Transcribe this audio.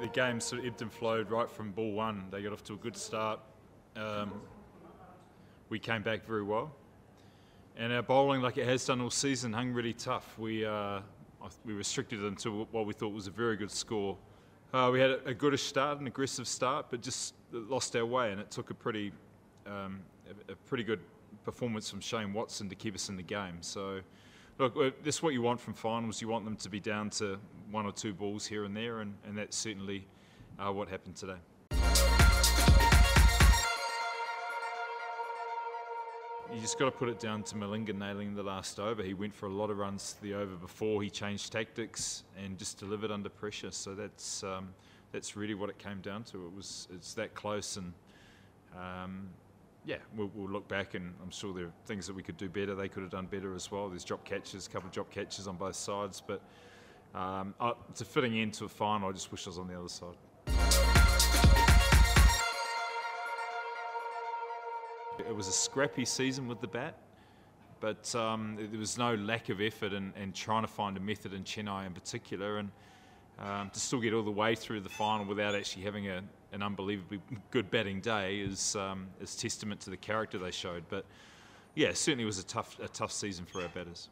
the game sort of ebbed and flowed right from ball one. They got off to a good start. Um, we came back very well. And our bowling, like it has done all season, hung really tough. We, uh, we restricted them to what we thought was a very good score. Uh, we had a, goodish start, an aggressive start, but just lost our way, and it took a pretty, um, a, pretty good performance from Shane Watson to keep us in the game. So, look, this is what you want from finals. You want them to be down to one or two balls here and there, and, and that's certainly uh, what happened today. You just got to put it down to Malinga nailing the last over. He went for a lot of runs the over before. He changed tactics and just delivered under pressure. So that's um, that's really what it came down to. It was it's that close, and um, yeah, we'll, we'll, look back and I'm sure there are things that we could do better. They could have done better as well. There's drop catches, a couple of drop catches on both sides, but um, it's a fitting end to a final. I just wish I was on the other side. It was a scrappy season with the bat, but um, there was no lack of effort in, in, trying to find a method in Chennai in particular, and um, to still get all the way through the final without actually having a, an unbelievably good batting day is um, is testament to the character they showed. But yeah, certainly was a tough a tough season for our batters.